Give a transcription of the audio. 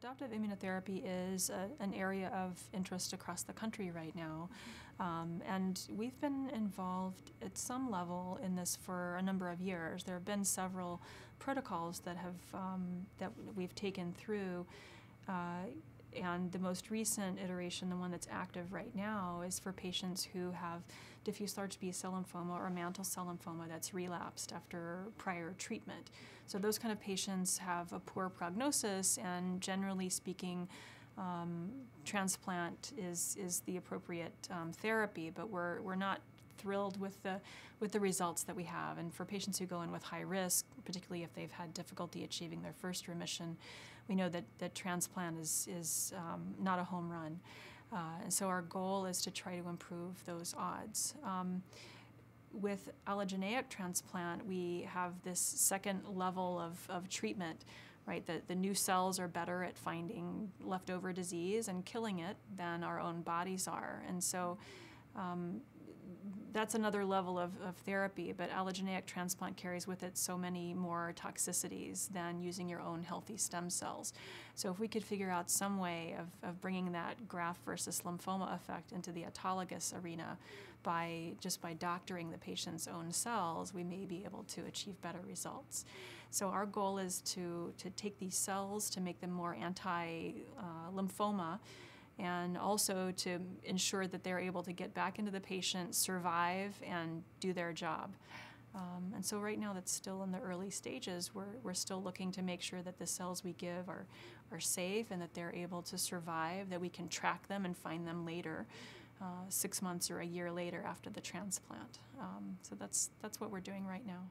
Adoptive immunotherapy is a, an area of interest across the country right now. Um, and we've been involved at some level in this for a number of years. There have been several protocols that, have, um, that we've taken through. Uh, and the most recent iteration, the one that's active right now, is for patients who have diffuse large B cell lymphoma or mantle cell lymphoma that's relapsed after prior treatment. So those kind of patients have a poor prognosis, and generally speaking, um, transplant is is the appropriate um, therapy. But we're we're not thrilled with the with the results that we have. And for patients who go in with high risk, particularly if they've had difficulty achieving their first remission, we know that that transplant is is um, not a home run. Uh, and so our goal is to try to improve those odds. Um, with allogeneic transplant, we have this second level of, of treatment, right? The, the new cells are better at finding leftover disease and killing it than our own bodies are. And so um, that's another level of, of therapy, but allogeneic transplant carries with it so many more toxicities than using your own healthy stem cells. So if we could figure out some way of, of bringing that graft versus lymphoma effect into the autologous arena by just by doctoring the patient's own cells, we may be able to achieve better results. So our goal is to, to take these cells to make them more anti-lymphoma uh, and also to ensure that they're able to get back into the patient, survive, and do their job. Um, and so right now that's still in the early stages. We're, we're still looking to make sure that the cells we give are, are safe and that they're able to survive, that we can track them and find them later, uh, six months or a year later after the transplant. Um, so that's, that's what we're doing right now.